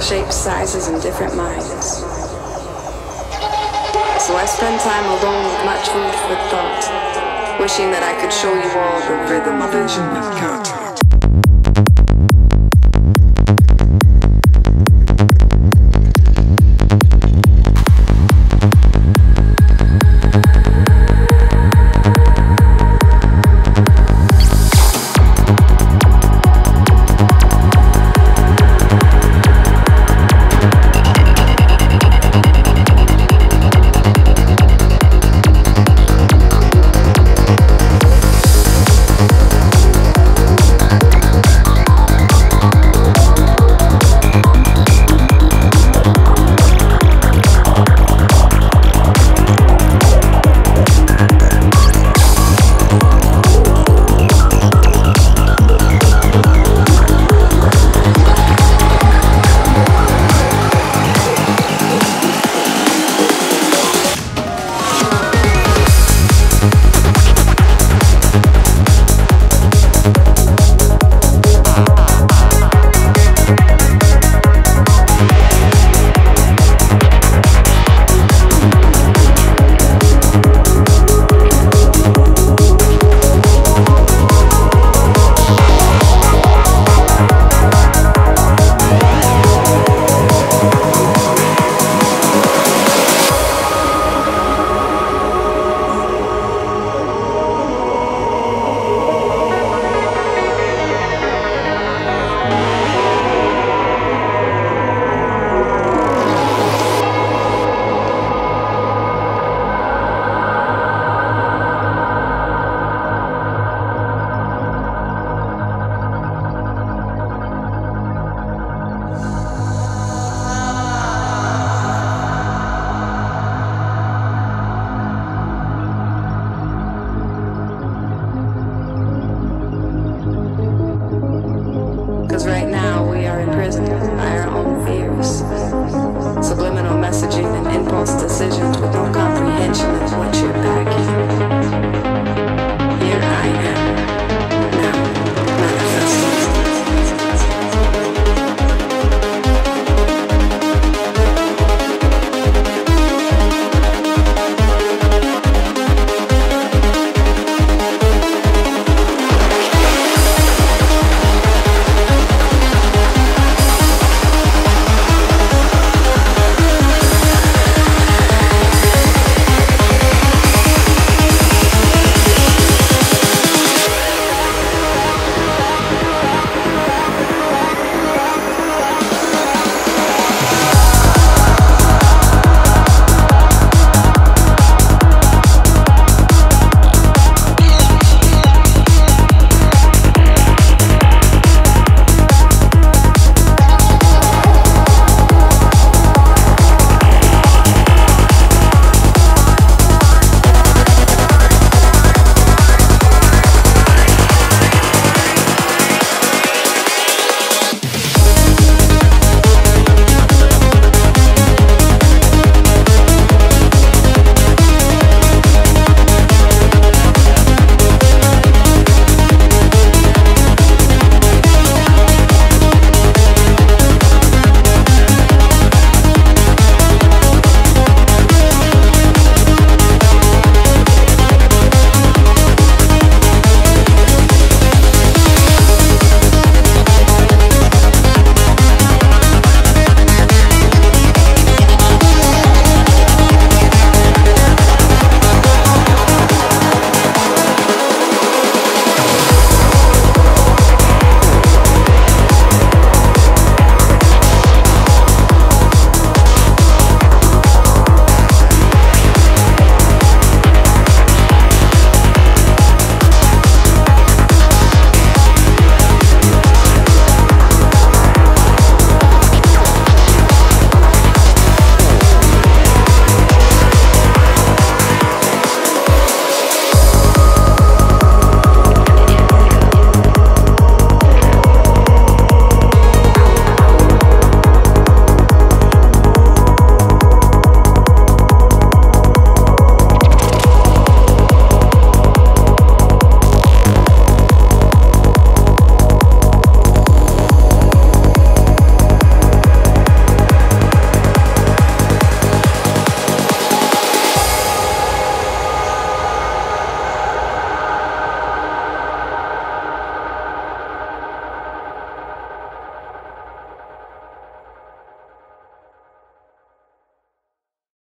shapes, sizes, and different minds. So I spend time alone with much food for thought, wishing that I could show you all the rhythm of. Vision with Cat. decisions with no comprehension of what you're back.